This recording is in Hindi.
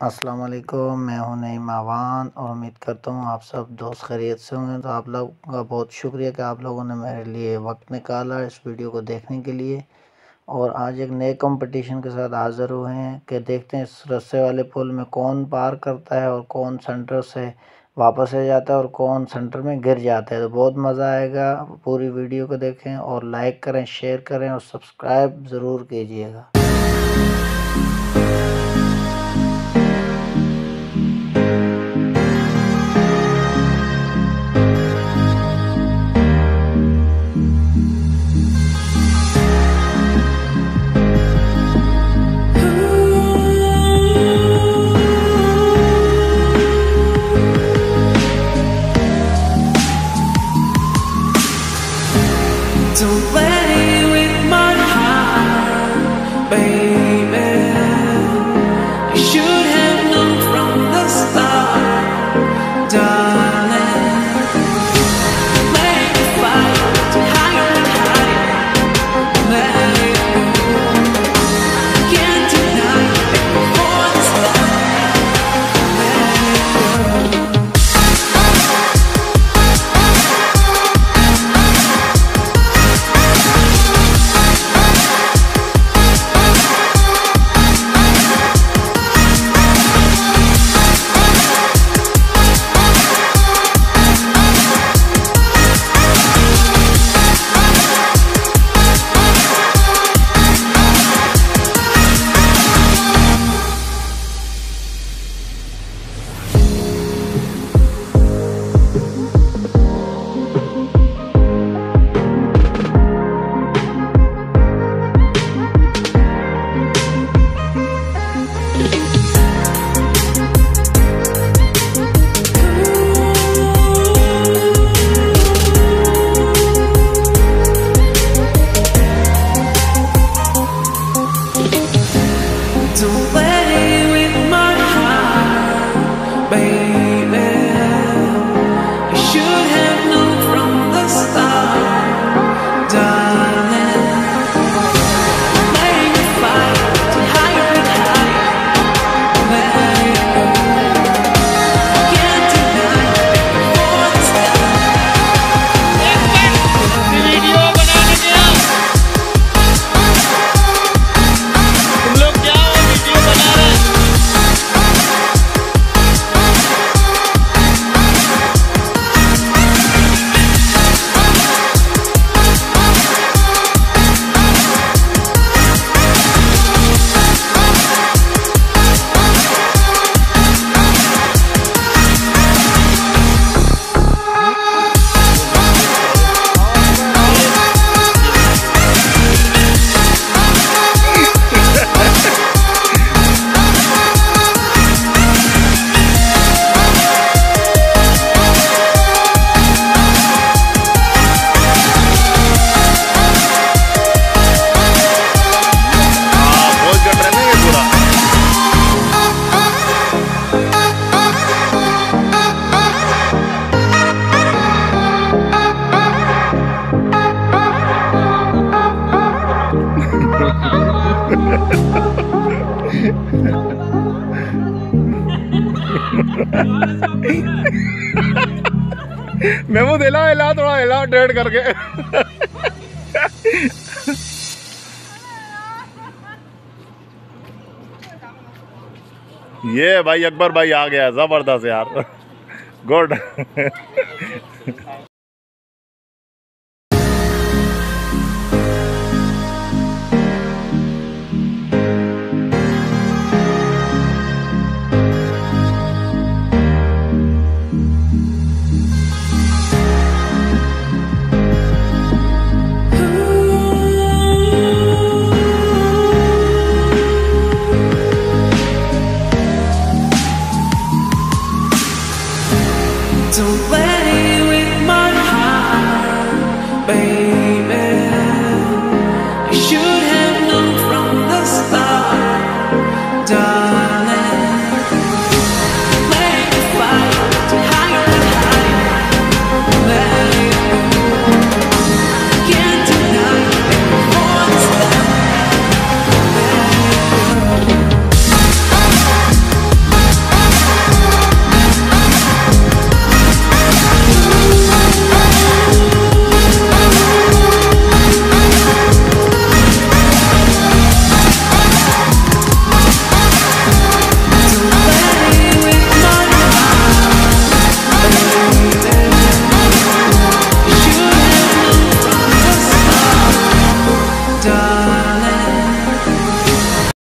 अस्सलाम वालेकुम, मैं हूँ नईम आवान और उम्मीद करता हूँ आप सब दोस्त खैरियत से होंगे। तो आप लोगों का बहुत शुक्रिया कि आप लोगों ने मेरे लिए वक्त निकाला इस वीडियो को देखने के लिए। और आज एक नए कंपटीशन के साथ हाज़िर हुए हैं कि देखते हैं इस रस्से वाले पुल में कौन पार करता है और कौन सेंटर से वापस आ जाता है और कौन सेंटर में गिर जाता है। तो बहुत मज़ा आएगा, पूरी वीडियो को देखें और लाइक करें, शेयर करें और सब्सक्राइब ज़रूर कीजिएगा। to let मेमो दिला हिला थोड़ा हिला ट्रेड करके। ये भाई अकबर भाई आ गया, ज़बरदस्त यार। Good bem